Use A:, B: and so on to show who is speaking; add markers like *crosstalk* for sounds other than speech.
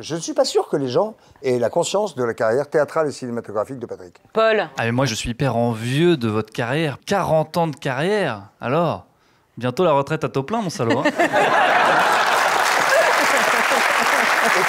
A: Je ne suis pas sûr que les gens aient la conscience de la carrière théâtrale et cinématographique de Patrick.
B: Paul.
C: Ah mais moi je suis hyper envieux de votre carrière. 40 ans de carrière Alors Bientôt la retraite à taux plein mon salaud. Hein. *laughs*